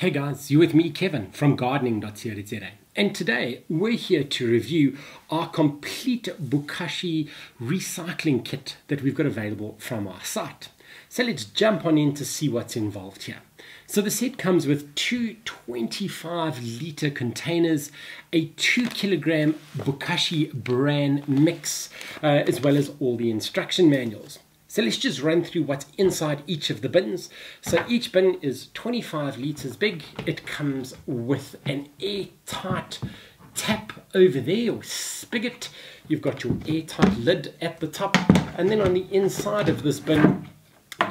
Hey guys, you with me, Kevin from gardening.co.za. And today we're here to review our complete Bokashi recycling kit that we've got available from our site. So let's jump on in to see what's involved here. So the set comes with two 25 litre containers, a 2 kilogram Bokashi bran mix, uh, as well as all the instruction manuals. So let's just run through what's inside each of the bins. So each bin is 25 litres big. It comes with an airtight tap over there or spigot. You've got your airtight lid at the top. And then on the inside of this bin,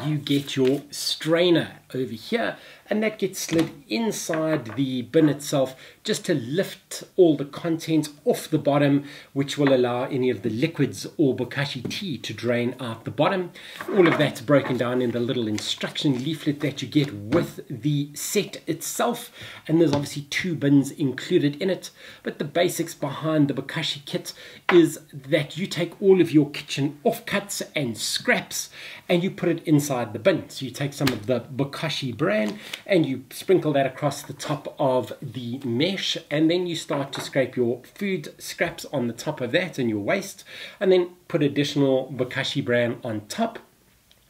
you get your strainer over here and that gets slid inside the bin itself just to lift all the contents off the bottom which will allow any of the liquids or bokashi tea to drain out the bottom. All of that's broken down in the little instruction leaflet that you get with the set itself and there's obviously two bins included in it but the basics behind the bokashi kit is that you take all of your kitchen offcuts and scraps and you put it inside the bin. So you take some of the Bokashi bran and you sprinkle that across the top of the mesh and then you start to scrape your food scraps on the top of that and your waste and then put additional Bokashi bran on top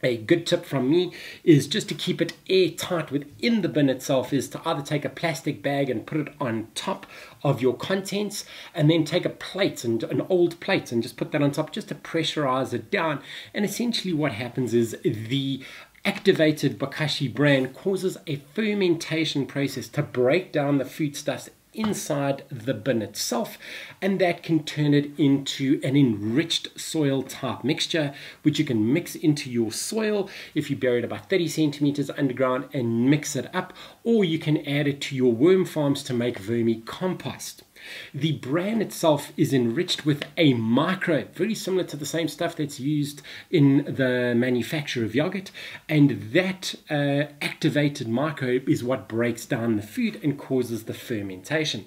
a good tip from me is just to keep it airtight within the bin itself is to either take a plastic bag and put it on top of your contents and then take a plate and an old plate and just put that on top just to pressurize it down. And essentially what happens is the activated bokashi bran causes a fermentation process to break down the foodstuffs inside the bin itself and that can turn it into an enriched soil type mixture which you can mix into your soil. If you bury it about 30 centimeters underground and mix it up or you can add it to your worm farms to make vermicompost the bran itself is enriched with a microbe, very similar to the same stuff that's used in the manufacture of yogurt. And that uh, activated microbe is what breaks down the food and causes the fermentation.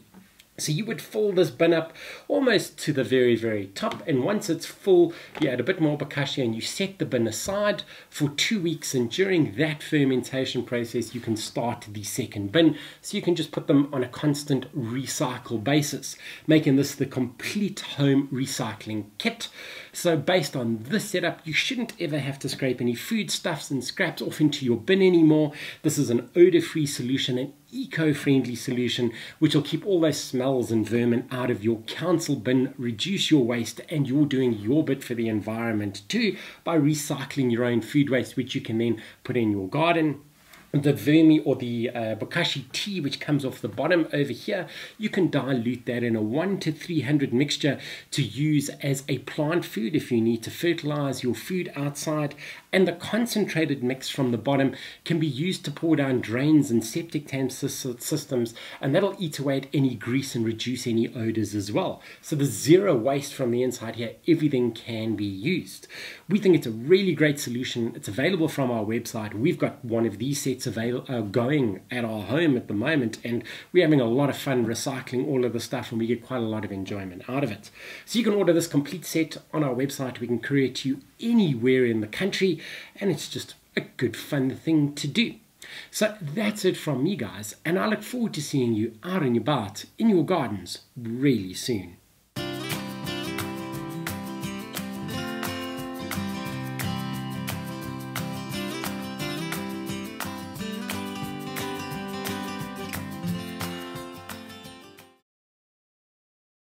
So you would fill this bin up almost to the very, very top. And once it's full, you add a bit more bokashi and you set the bin aside for two weeks. And during that fermentation process, you can start the second bin. So you can just put them on a constant recycle basis, making this the complete home recycling kit. So based on this setup, you shouldn't ever have to scrape any foodstuffs and scraps off into your bin anymore. This is an odor-free solution, an eco-friendly solution which will keep all those smells and vermin out of your council bin, reduce your waste, and you're doing your bit for the environment too by recycling your own food waste, which you can then put in your garden the vermi or the uh, bokashi tea which comes off the bottom over here you can dilute that in a 1 to 300 mixture to use as a plant food if you need to fertilize your food outside. And the concentrated mix from the bottom can be used to pour down drains and septic tank systems and that'll eat away at any grease and reduce any odors as well. So the zero waste from the inside here everything can be used. We think it's a really great solution. It's available from our website. We've got one of these sets avail- uh, going at our home at the moment, and we're having a lot of fun recycling all of the stuff, and we get quite a lot of enjoyment out of it. So you can order this complete set on our website. We can courier to you anywhere in the country, and it's just a good fun thing to do. So that's it from me, guys, and I look forward to seeing you out and about in your gardens really soon.